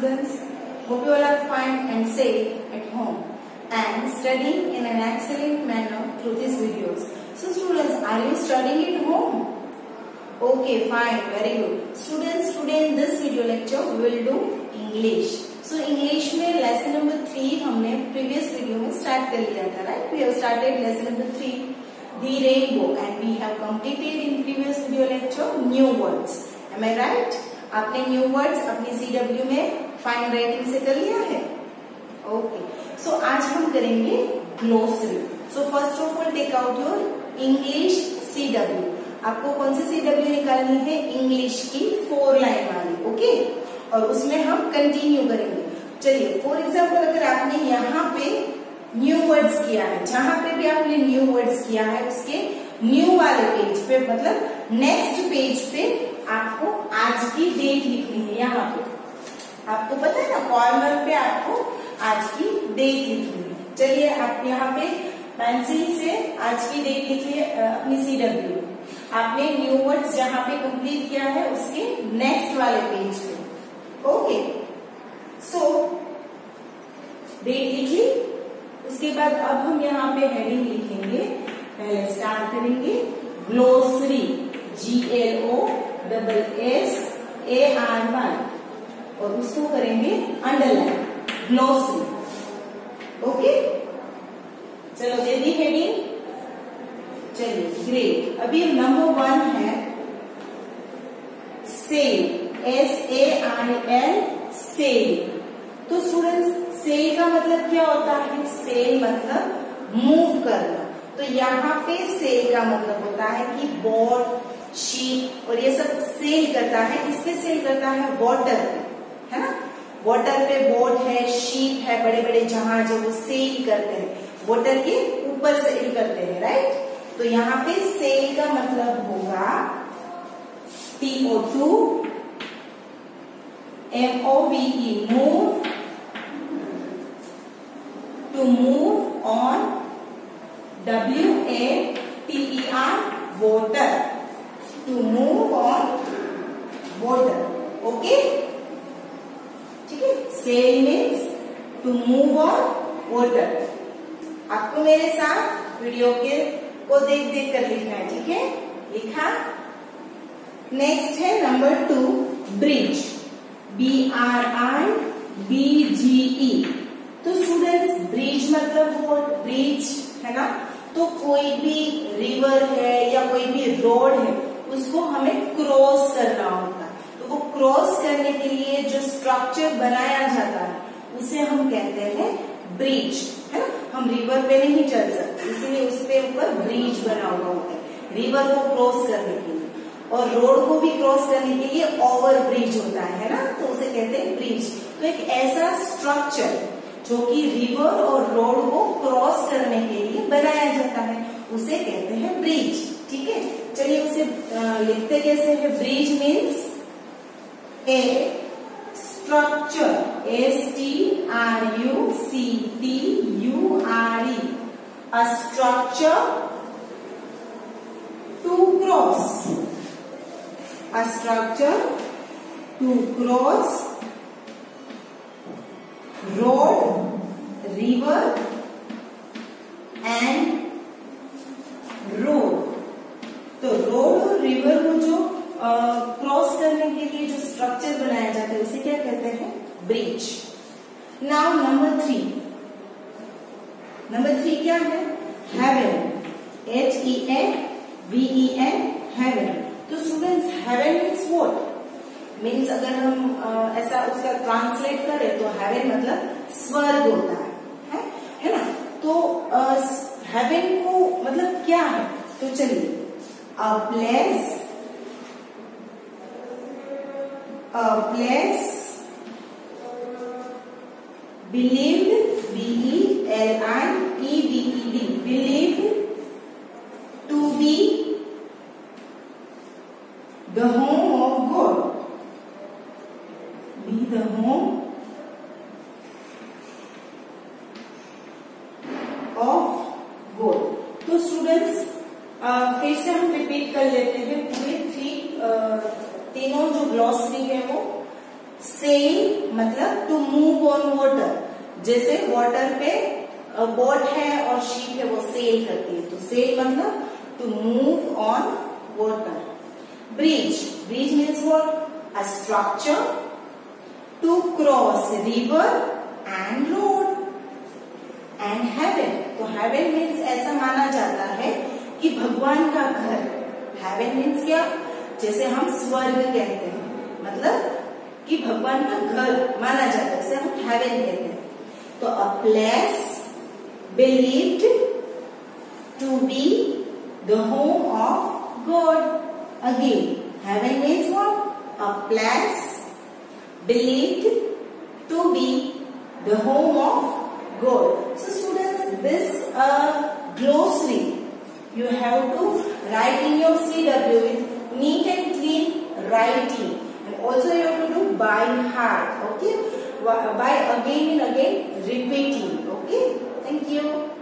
students. Hope you all are fine and safe at home and studying in an excellent manner through these videos. So students, are you studying at home? Okay, fine, very good. Students, today in this video lecture we will do English. So English में lesson number three हमने previous video में start कर लिया था, right? We have started lesson number three, the rainbow, and we have completed in previous video lecture new words. Am I right? आपने new words अपनी CW में fine writing से कर लिया है? ओके सो आज हम करेंगे glossary so first of all take out your English C W आपको कौन सी सी डब्ल्यू निकालनी है? इंग्लिश की फोर लाइन वाली. ओके और उसमें हम कंटिन्यू करेंगे. चलिए फॉर एग्ज़ाम्पल अगर आपने यहाँ पे न्यू वर्ड्स किया है, जहाँ पे भी आपने न्यू वर्ड्स किया है, उसके न्यू वाले पेज पे मतलब नेक्स्ट पेज पे आपको आज की डेट लिखनी है यहाँ पे. आपको पता है ना कॉर्नर पे आपको आज की डेट लिखनी है चलिए, आप यहाँ पे पेंसिल से आज की डेट लिखिए अपनी सी डब्ल्यू आपने न्यू वर्ड्स जहाँ पे कंप्लीट किया है, उसके नेक्स्ट वाले पेज पे। ओके सो डेट लिखी। उसके बाद अब हम यहाँ पे हेडिंग लिखेंगे। पहले स्टार्ट करेंगे। Glossary G L O double S A R Y और उसको करेंगे अंडरलाइन ग्लोसरी ओके चलो दे दी हेडिंग चलिए ग्रेट अभी नंबर वन है। Sail S A I L sail तो स्टूडेंट्स सेल का मतलब क्या होता है? सेल मतलब मूव करना। तो यहाँ पे सेल का मतलब होता है कि बोट शीप और ये सब सेल करता है। इसपे सेल करता है? वाटर है वाटर पे बोट है शीप है बड़े बड़े जहाज़ है, वो सेल करते हैं। वाटर के ऊपर सेल करते हैं राइट तो यहाँ पे सेल का मतलब होगा P O to M O move to move on W A T R water to move on water okay sail means to move on water आपको मेरे साथ वीडियो के को देख देख कर लिखना है, ठीक है? लिखा? नेक्स्ट है number two bridge B R I B G E तो स्टूडेंट्स ब्रिज मतलब वो ब्रिज है ना? तो कोई भी रिवर है या कोई भी रोड है, उसको हमें क्रॉस करना होता है वो क्रॉस करने के लिए जो स्ट्रक्चर बनाया जाता है, उसे हम कहते हैं ब्रिज है ना? हम रिवर पे नहीं चल सकते, इसीलिए उसके ऊपर ब्रिज बना हुआ होता है रिवर को क्रॉस करने के लिए। और रोड को भी क्रॉस करने के लिए ओवर ब्रिज होता है ना? तो उसे कहते हैं ब्रिज तो एक ऐसा स्ट्रक्चर जो कि रिवर और रोड को क्रॉस करने के लिए बनाया जाता है, उसे कहते हैं ब्रिज ठीक है? चलिए उसे लिखते कैसे है? Bridge means a structure S T R U C T U R E a structure to cross a structure to cross road river and road तो रोड और रिवर को जो क्रॉस करने के लिए जो स्ट्रक्चर बनाया जाता है उसे क्या कहते हैं? Bridge now number three number three क्या है? Heaven H E N V N heaven तो students heaven means what means अगर हम आ, ऐसा उसका ट्रांसलेट करें तो हेवन मतलब स्वर्ग होता है है, है ना? तो हेवन को मतलब क्या है? तो चलिए a place a place believed B E L I E V E D believed to be the home of God be the home of God तो स्टूडेंट्स फिर से हम रिपीट कर लेते हैं, पूरे थ्री तीनों जो ग्लॉसरी है वो सेल मतलब टू मूव ऑन वाटर जैसे वाटर पे बोट है और शिप है वो सेल करती है। तो सेल मतलब to move on water bridge bridge means what a structure to cross river and road and heaven तो हेवन मीन्स ऐसा माना जाता है कि भगवान का घर। हेवन मीन्स क्या? जैसे हम स्वर्ग कहते हैं मतलब कि भगवान का घर माना जाता है उसे हम हेवन कहते हैं। तो a place believed to be the home of God again heaven means what a place believed to be the home of God. So students, this uh, glossary you have to write in your CW writing and also you have to do by heart okay? By again and again repeating okay? Thank you.